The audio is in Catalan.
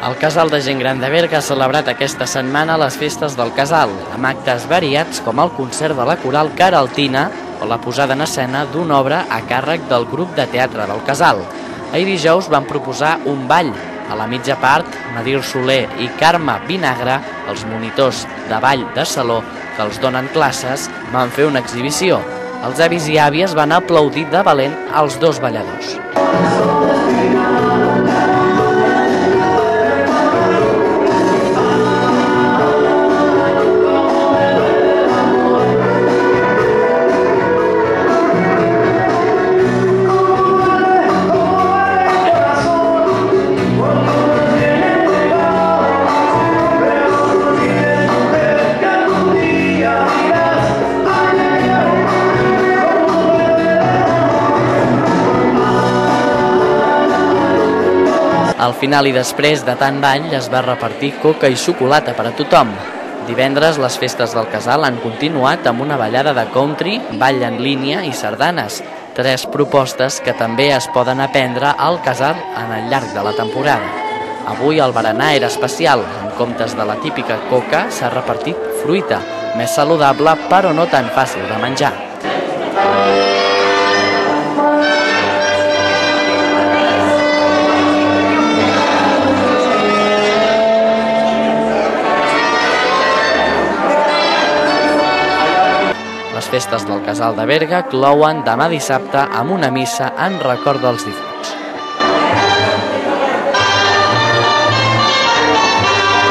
El Casal de Gent Gran de Berga ha celebrat aquesta setmana les festes del Casal, amb actes variats com el concert de la coral Caraltina o la posada en escena d'una obra a càrrec del grup de teatre del Casal. Ahir dijous van proposar un ball. A la mitja part, Nadir Soler i Carme Vinagre, els monitors de ball de saló que els donen classes, van fer una exhibició. Els avis i àvies van aplaudir de valent als dos balladors. Al final i després de tant ball es va repartir coca i xocolata per a tothom. Divendres les festes del casal han continuat amb una ballada de country, ball en línia i sardanes, tres propostes que també es poden aprendre al casal en el llarg de la temporada. Avui el berenar era especial, en comptes de la típica coca s'ha repartit fruita, més saludable però no tan fàcil de menjar. Les festes del Casal de Berga clouen demà dissabte amb una missa en record dels,